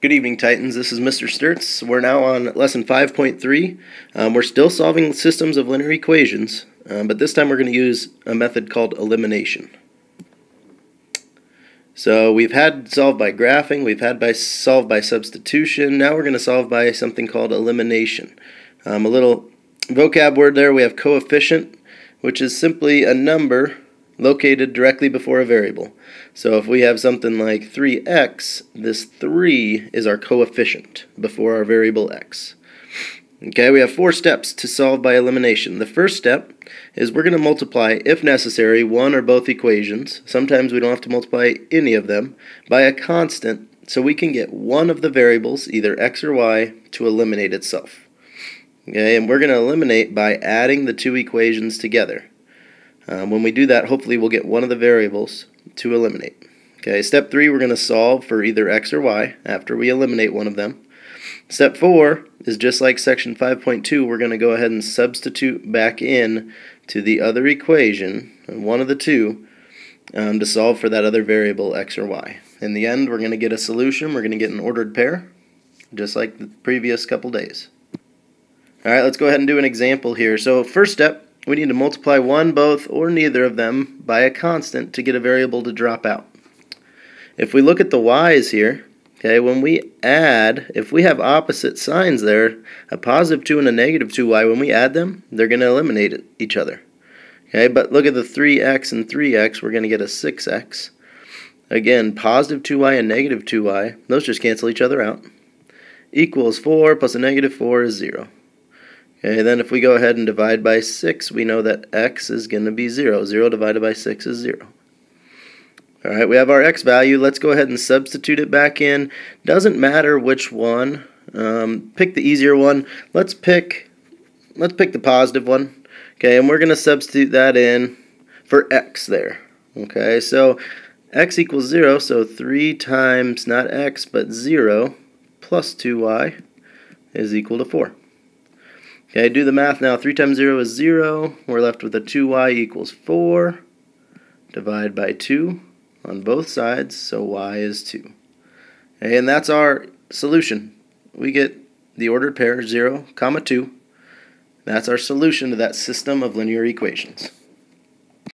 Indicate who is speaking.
Speaker 1: Good evening, Titans. This is Mr. Sturts. We're now on lesson 5.3. Um, we're still solving systems of linear equations, um, but this time we're going to use a method called elimination. So we've had solved by graphing, we've had by solved by substitution. Now we're going to solve by something called elimination. Um, a little vocab word there. We have coefficient, which is simply a number located directly before a variable. So if we have something like 3x, this 3 is our coefficient before our variable x. Okay, we have four steps to solve by elimination. The first step is we're going to multiply, if necessary, one or both equations. Sometimes we don't have to multiply any of them by a constant so we can get one of the variables, either x or y, to eliminate itself. Okay, and we're going to eliminate by adding the two equations together. Um, when we do that, hopefully we'll get one of the variables to eliminate. Okay, step three, we're going to solve for either x or y after we eliminate one of them. Step four is just like section 5.2, we're going to go ahead and substitute back in to the other equation, one of the two, um, to solve for that other variable x or y. In the end, we're going to get a solution. We're going to get an ordered pair, just like the previous couple days. All right, let's go ahead and do an example here. So first step, we need to multiply one, both, or neither of them by a constant to get a variable to drop out. If we look at the y's here, okay, when we add, if we have opposite signs there, a positive 2 and a negative 2y, when we add them, they're going to eliminate each other. Okay, but look at the 3x and 3x, we're going to get a 6x. Again, positive 2y and negative 2y, those just cancel each other out. Equals 4 plus a negative 4 is 0. Okay, then if we go ahead and divide by 6, we know that x is going to be 0. 0 divided by 6 is 0. Alright, we have our x value. Let's go ahead and substitute it back in. Doesn't matter which one. Um, pick the easier one. Let's pick, let's pick the positive one. Okay, and we're going to substitute that in for x there. Okay, so x equals 0, so 3 times not x but 0 plus 2y is equal to 4. Okay, do the math now. 3 times 0 is 0. We're left with a 2y equals 4. Divide by 2 on both sides, so y is 2. Okay, and that's our solution. We get the ordered pair 0, comma 2. That's our solution to that system of linear equations.